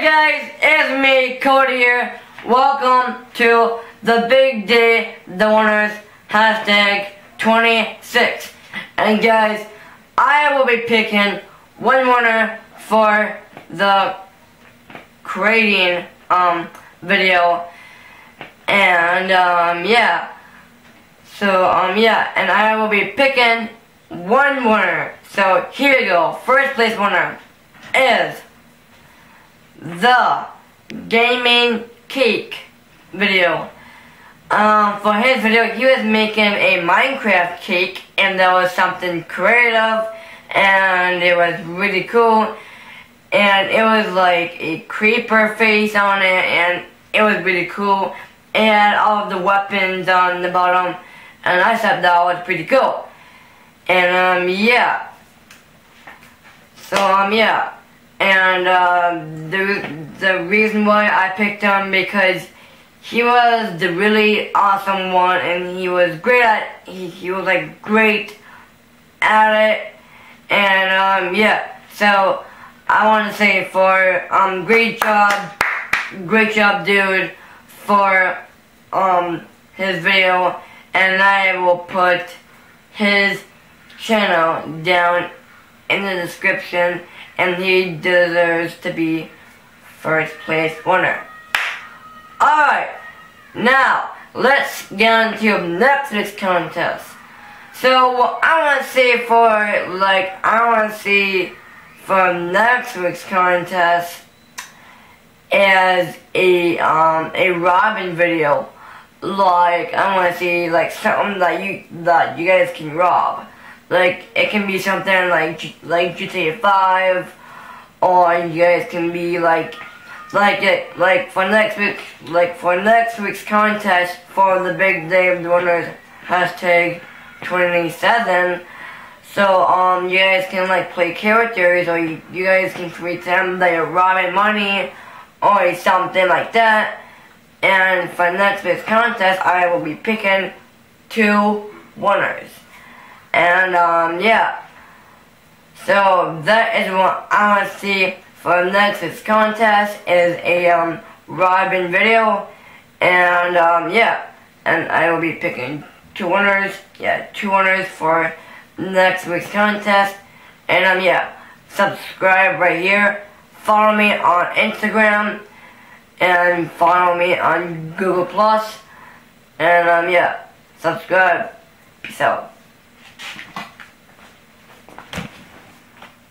Hey guys, it's me, Cody here. Welcome to the big day, the winners, hashtag 26. And guys, I will be picking one winner for the creating um video. And um yeah. So um yeah, and I will be picking one winner. So here you go. First place winner is the gaming cake video. Um, for his video, he was making a Minecraft cake, and there was something creative, and it was really cool, and it was like a creeper face on it, and it was really cool, and all of the weapons on the bottom, and I thought that was pretty cool. And, um, yeah. So, um, yeah. And uh, the the reason why I picked him because he was the really awesome one, and he was great at he he was like great at it, and um yeah. So I want to say for um great job, great job, dude, for um his video, and I will put his channel down in the description and he deserves to be first place winner. Alright, now let's get into next week's contest. So what I want to say for, like, I want to see for next week's contest as a, um, a Robin video. Like, I want to see, like, something that you, that you guys can rob. Like, it can be something like, like GTA 5, or you guys can be like, like it, like for next week, like for next week's contest for the big day of the winners, hashtag 27. So, um, you guys can like play characters, or you, you guys can pretend that you're robbing money, or something like that. And for next week's contest, I will be picking two winners. And, um, yeah. So, that is what I want to see for next week's contest is a, um, Robin video. And, um, yeah. And I will be picking two winners. Yeah, two winners for next week's contest. And, um, yeah. Subscribe right here. Follow me on Instagram. And follow me on Google Plus. And, um, yeah. Subscribe. Peace out.